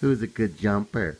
Who's a good jumper?